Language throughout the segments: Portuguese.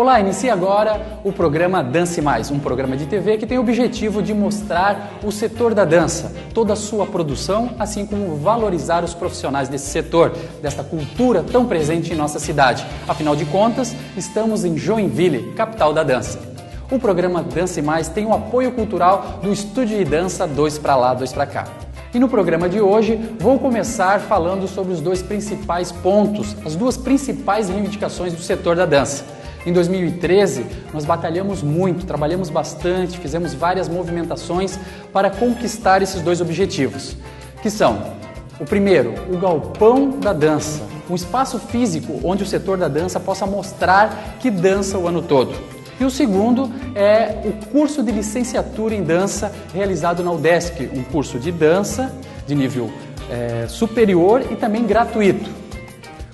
Olá, inicia agora o programa Dance Mais, um programa de TV que tem o objetivo de mostrar o setor da dança, toda a sua produção, assim como valorizar os profissionais desse setor, desta cultura tão presente em nossa cidade. Afinal de contas, estamos em Joinville, capital da dança. O programa Dance Mais tem o apoio cultural do Estúdio de Dança Dois para Lá, Dois para Cá. E no programa de hoje vou começar falando sobre os dois principais pontos, as duas principais reivindicações do setor da dança em 2013, nós batalhamos muito, trabalhamos bastante, fizemos várias movimentações para conquistar esses dois objetivos, que são o primeiro, o galpão da dança, um espaço físico onde o setor da dança possa mostrar que dança o ano todo. E o segundo é o curso de licenciatura em dança realizado na UDESC, um curso de dança de nível é, superior e também gratuito.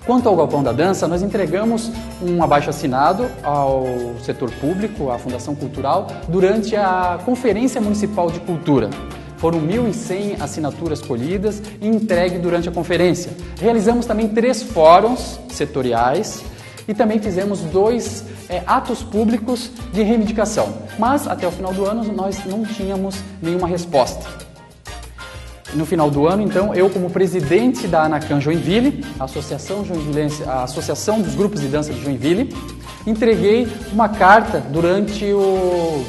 Quanto ao Galpão da Dança, nós entregamos um abaixo-assinado ao setor público, à Fundação Cultural, durante a Conferência Municipal de Cultura. Foram 1.100 assinaturas colhidas e entregue durante a conferência. Realizamos também três fóruns setoriais e também fizemos dois é, atos públicos de reivindicação. Mas até o final do ano nós não tínhamos nenhuma resposta. No final do ano, então, eu como presidente da Anacan Joinville, a Associação Joinvilense, a Associação dos Grupos de Dança de Joinville, entreguei uma carta durante o,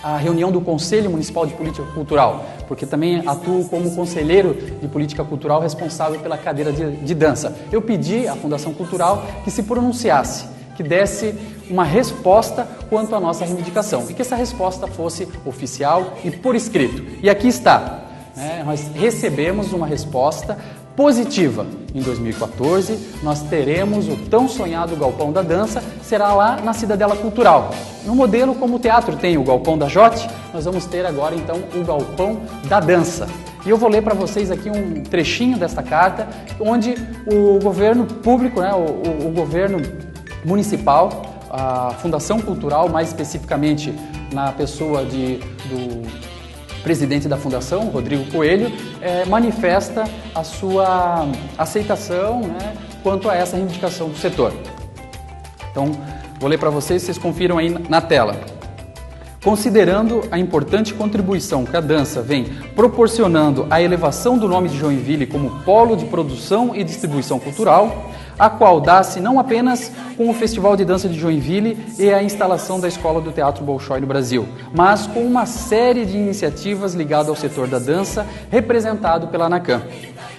a reunião do Conselho Municipal de Política Cultural, porque também atuo como conselheiro de política cultural responsável pela cadeira de, de dança. Eu pedi à Fundação Cultural que se pronunciasse, que desse uma resposta quanto à nossa reivindicação e que essa resposta fosse oficial e por escrito. E aqui está. Né? Nós recebemos uma resposta positiva. Em 2014, nós teremos o tão sonhado Galpão da Dança, será lá na Cidadela Cultural. No modelo como o teatro tem o Galpão da Jote, nós vamos ter agora então o Galpão da Dança. E eu vou ler para vocês aqui um trechinho desta carta, onde o governo público, né, o, o, o governo municipal, a Fundação Cultural, mais especificamente na pessoa de, do presidente da fundação, Rodrigo Coelho, é, manifesta a sua aceitação né, quanto a essa reivindicação do setor. Então, vou ler para vocês, vocês confiram aí na tela. Considerando a importante contribuição que a dança vem proporcionando à elevação do nome de Joinville como polo de produção e distribuição cultural, a qual dá-se não apenas com o Festival de Dança de Joinville e a instalação da Escola do Teatro Bolshoi no Brasil, mas com uma série de iniciativas ligadas ao setor da dança representado pela ANACAM.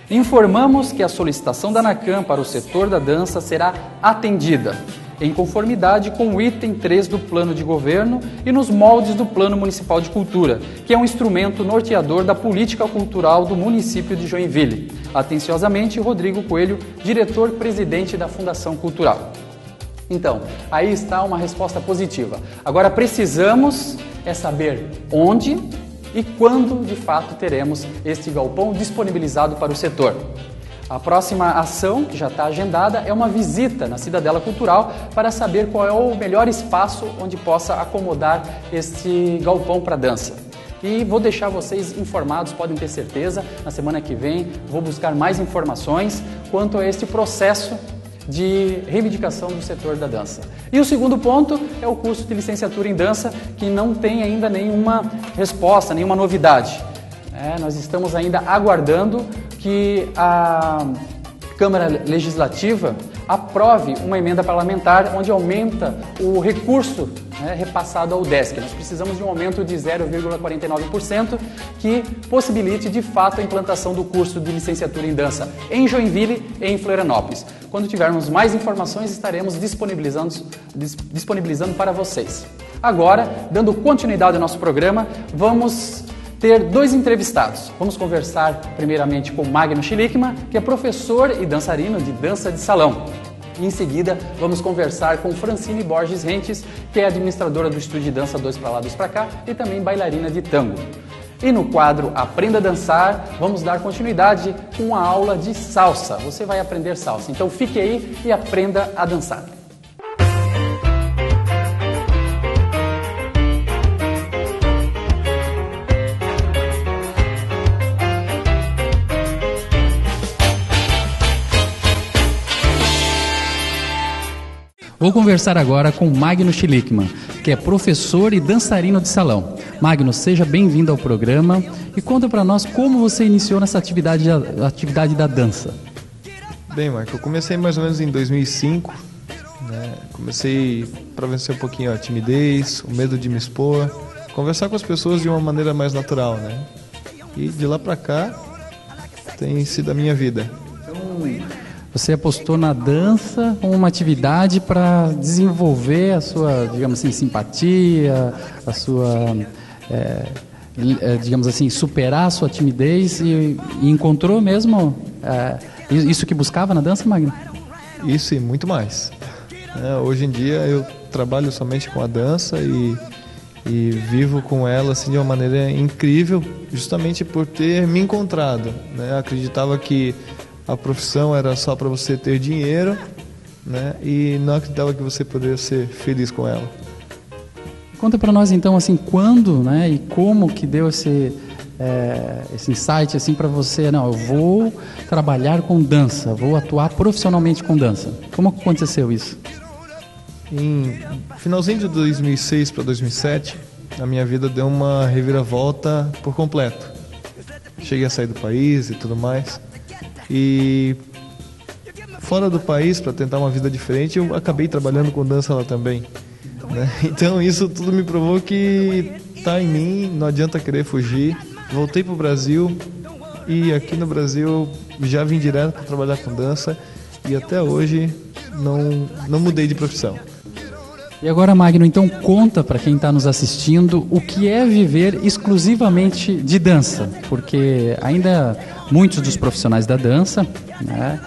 Informamos que a solicitação da ANACAM para o setor da dança será atendida em conformidade com o item 3 do Plano de Governo e nos moldes do Plano Municipal de Cultura, que é um instrumento norteador da política cultural do município de Joinville. Atenciosamente, Rodrigo Coelho, diretor-presidente da Fundação Cultural. Então, aí está uma resposta positiva. Agora precisamos é saber onde e quando de fato teremos este galpão disponibilizado para o setor. A próxima ação, que já está agendada, é uma visita na Cidadela Cultural para saber qual é o melhor espaço onde possa acomodar este galpão para dança. E vou deixar vocês informados, podem ter certeza, na semana que vem vou buscar mais informações quanto a este processo de reivindicação do setor da dança. E o segundo ponto é o curso de licenciatura em dança, que não tem ainda nenhuma resposta, nenhuma novidade. É, nós estamos ainda aguardando que a Câmara Legislativa aprove uma emenda parlamentar onde aumenta o recurso né, repassado ao DESC. Nós precisamos de um aumento de 0,49% que possibilite de fato a implantação do curso de licenciatura em dança em Joinville e em Florianópolis. Quando tivermos mais informações, estaremos disponibilizando, disponibilizando para vocês. Agora, dando continuidade ao nosso programa, vamos ter dois entrevistados. Vamos conversar primeiramente com Magno Schlickman, que é professor e dançarino de dança de salão. E em seguida, vamos conversar com Francine Borges Rentes, que é administradora do estúdio de dança Dois para Lá, Dois para Cá e também bailarina de tango. E no quadro Aprenda a Dançar, vamos dar continuidade com uma aula de salsa. Você vai aprender salsa. Então fique aí e aprenda a dançar. Vou conversar agora com Magno Schlickman, que é professor e dançarino de salão. Magno, seja bem-vindo ao programa e conta para nós como você iniciou nessa atividade, atividade da dança. Bem, Marco, eu comecei mais ou menos em 2005. Né? Comecei para vencer um pouquinho a timidez, o medo de me expor, conversar com as pessoas de uma maneira mais natural, né? E de lá para cá tem sido a minha vida. Você apostou na dança como uma atividade para desenvolver a sua, digamos assim, simpatia, a sua, é, é, digamos assim, superar a sua timidez e, e encontrou mesmo é, isso que buscava na dança, Magno? Isso e muito mais. É, hoje em dia eu trabalho somente com a dança e, e vivo com ela assim, de uma maneira incrível, justamente por ter me encontrado. Né? Acreditava que a profissão era só para você ter dinheiro, né? E não acreditava que você poderia ser feliz com ela. Conta para nós então assim quando, né? E como que deu esse é, esse insight assim para você? Não, eu vou trabalhar com dança, vou atuar profissionalmente com dança. Como aconteceu isso? Em finalzinho de 2006 para 2007, a minha vida deu uma reviravolta por completo. Cheguei a sair do país e tudo mais. E fora do país, para tentar uma vida diferente, eu acabei trabalhando com dança lá também. Né? Então isso tudo me provou que tá em mim, não adianta querer fugir. Voltei para o Brasil e aqui no Brasil já vim direto para trabalhar com dança e até hoje não, não mudei de profissão. E agora, Magno, então conta para quem está nos assistindo o que é viver exclusivamente de dança, porque ainda muitos dos profissionais da dança, né,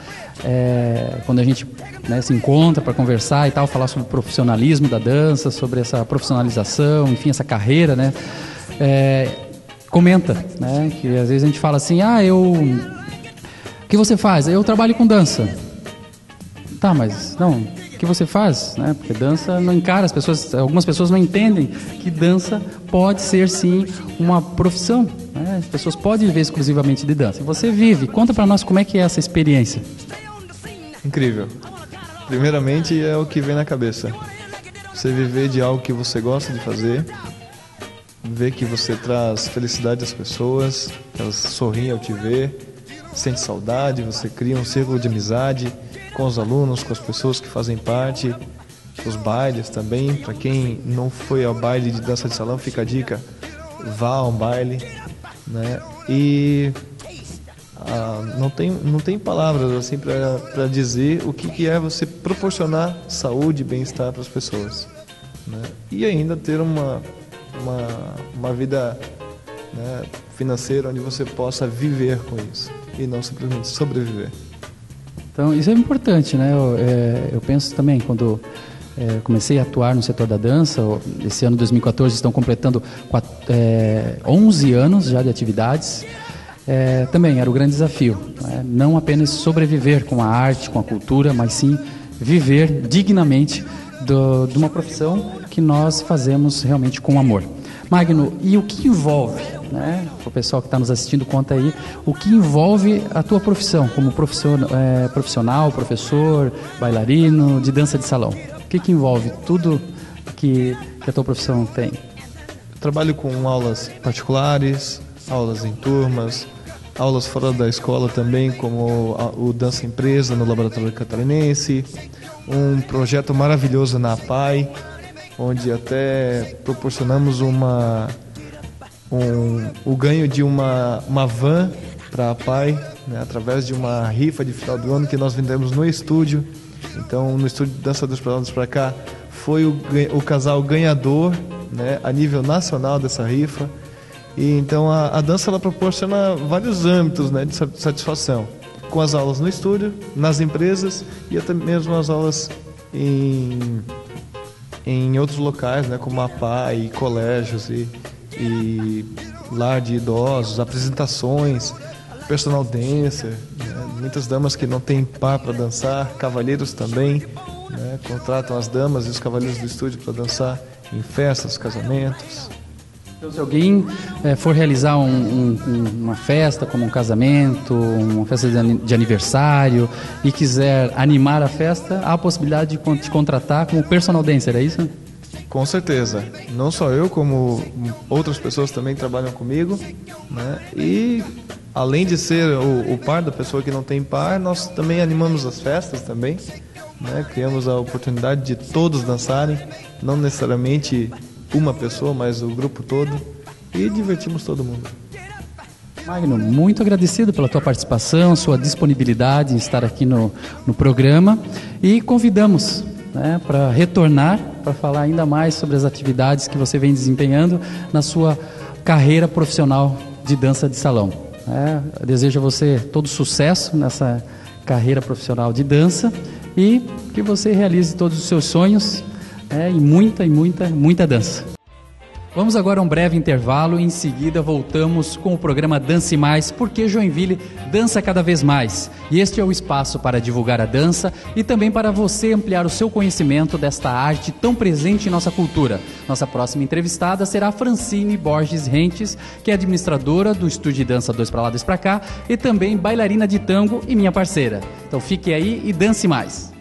é, quando a gente né, se encontra para conversar e tal, falar sobre o profissionalismo da dança, sobre essa profissionalização, enfim, essa carreira, né, é, comenta, né, que às vezes a gente fala assim, ah, eu, o que você faz? Eu trabalho com dança. Tá, mas não, que você faz, né? Porque dança não encara as pessoas, algumas pessoas não entendem que dança pode ser sim uma profissão. Né? As pessoas podem viver exclusivamente de dança. Você vive. Conta para nós como é que é essa experiência. Incrível. Primeiramente é o que vem na cabeça. Você viver de algo que você gosta de fazer, ver que você traz felicidade às pessoas, elas sorriem ao te ver, sente saudade, você cria um círculo de amizade com os alunos, com as pessoas que fazem parte, os bailes também. Para quem não foi ao baile de dança de salão, fica a dica: vá ao baile, né? E ah, não tem não tem palavras assim para dizer o que, que é você proporcionar saúde e bem-estar para as pessoas, né? E ainda ter uma uma, uma vida né, onde você possa viver com isso e não simplesmente sobreviver. Então, isso é importante, né? Eu, é, eu penso também, quando é, comecei a atuar no setor da dança, esse ano 2014 estão completando quatro, é, 11 anos já de atividades, é, também era o grande desafio, né? não apenas sobreviver com a arte, com a cultura, mas sim viver dignamente do, de uma profissão que nós fazemos realmente com amor. Magno, e o que envolve, né? O pessoal que está nos assistindo conta aí, o que envolve a tua profissão como profissional, é, profissional, professor, bailarino, de dança de salão? O que, que envolve tudo que, que a tua profissão tem? Eu trabalho com aulas particulares, aulas em turmas, aulas fora da escola também, como o Dança Empresa no Laboratório Catarinense, um projeto maravilhoso na APAI, onde até proporcionamos uma, um, o ganho de uma, uma van para a PAI, né, através de uma rifa de final do ano que nós vendemos no estúdio. Então, no estúdio Dança dos Planos para cá, foi o, o casal ganhador né, a nível nacional dessa rifa. E então a, a, dança ela proporciona vários âmbitos né, de satisfação, com as aulas no estúdio, nas empresas e até mesmo as aulas em em outros locais, né, como a PAI, colégios e, e lar de idosos, apresentações, personal dancer, né, muitas damas que não têm par para dançar, cavalheiros também, né, contratam as damas e os cavalheiros do estúdio para dançar em festas, casamentos. Então, se alguém é, for realizar um, um, uma festa, como um casamento, uma festa de aniversário, e quiser animar a festa, há a possibilidade de te contratar como personal dancer, é isso? Com certeza. Não só eu, como outras pessoas também trabalham comigo. Né? E além de ser o, o, par da pessoa que não tem par, nós também animamos as festas também. Né? Criamos a oportunidade de todos dançarem, não necessariamente uma pessoa, mas o grupo todo. E divertimos todo mundo. Magno, muito agradecido pela tua participação, sua disponibilidade em estar aqui no, no programa e convidamos né, para retornar, para falar ainda mais sobre as atividades que você vem desempenhando na sua carreira profissional de dança de salão. É, desejo a você todo sucesso nessa carreira profissional de dança e que você realize todos os seus sonhos é, e muita, e muita, muita dança. Vamos agora a um breve intervalo e em seguida voltamos com o programa Dance Mais, porque Joinville dança cada vez mais. E este é o espaço para divulgar a dança e também para você ampliar o seu conhecimento desta arte tão presente em nossa cultura. Nossa próxima entrevistada será Francine Borges Rentes, que é administradora do Estúdio de Dança Dois Pra Lá, Dois Pra Cá e também bailarina de tango e minha parceira. Então fique aí e dance mais.